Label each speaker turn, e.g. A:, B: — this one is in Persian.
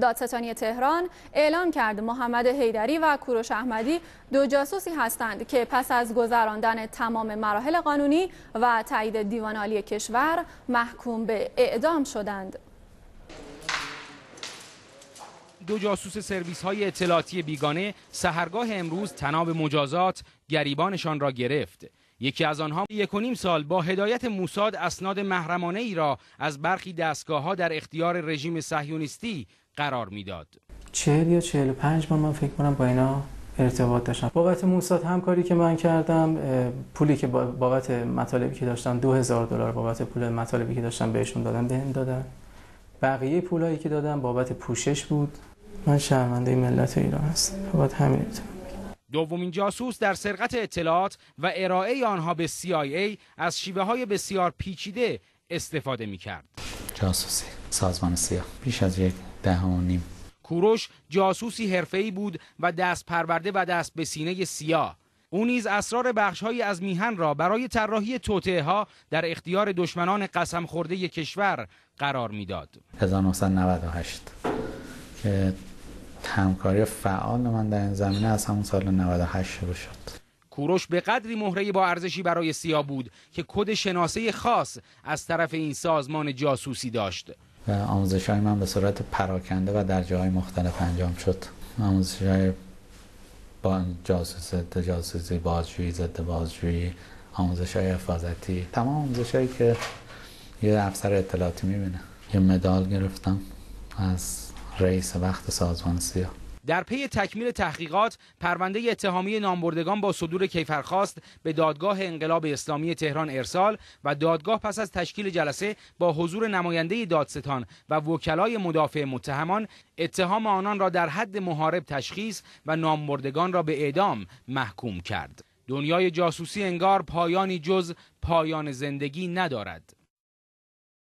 A: دادستانی تهران اعلام کرد محمد حیدری و کوروش احمدی دو جاسوسی هستند که پس از گذراندن تمام مراحل قانونی و تایید دیوان عالی کشور محکوم به اعدام شدند.
B: دو جاسوس سرویس های اطلاعاتی بیگانه سهرگاه امروز تناب مجازات گریبانشان را گرفت یکی از آنها یک و نیم سال با هدایت موساد اسناد محرمانه ای را از برخی دستگاه ها در اختیار رژیم صهیونیستی قرار می‌داد.
C: چهل یا چهل پنج بار من فکر کنم با اینا ارتباط داشتم. بابت موساد همکاری که من کردم پولی که بابت مطالبی که داشتم دو هزار دلار بابت پول مطالبی که داشتم بهشون دادم بهم دادن. بقیه پولایی که دادم بابت پوشش بود. من شرمنده ملت ایران هستم. بابت همین
B: دومین جاسوس در سرقت اطلاعات و ارائه آنها به CIA از شیوه های بسیار پیچیده استفاده می کرد.
D: جاسوسی سازمان سیا بیش از یک ده و نیم
B: کوروش جاسوسی حرفه‌ای بود و دست پرورده و دست به سینه سیاه او نیز اسرار بخشهایی از میهن را برای طراحی توطئه ها در اختیار دشمنان قسم خورده کشور قرار می‌داد.
D: 1998 که همکاری فعال من در این زمینه از همون سال 98 شروع شد.
B: کوروش به قدری مهره با ارزشی برای سیا بود که کد شناسه خاص از طرف این سازمان جاسوسی داشت.
D: آموزش های من به صورت پراکنده و در جاهای مختلف انجام شد. آموزش های با جاسوس ضد جاسوسی بازجویی ضد بازجویی آموزش های حفاظتی تمام آموزش هایی که یه افسر اطلاعاتی می‌بینه. یه مدال گرفتم از رئیس وقت سازمان سیا
B: در پی تکمیل تحقیقات پرونده اتهامی نامبردگان با صدور کیفرخواست به دادگاه انقلاب اسلامی تهران ارسال و دادگاه پس از تشکیل جلسه با حضور نماینده دادستان و وکلای مدافع متهمان اتهام آنان را در حد محارب تشخیص و نامبردگان را به اعدام محکوم کرد. دنیای جاسوسی انگار پایانی جز پایان زندگی ندارد.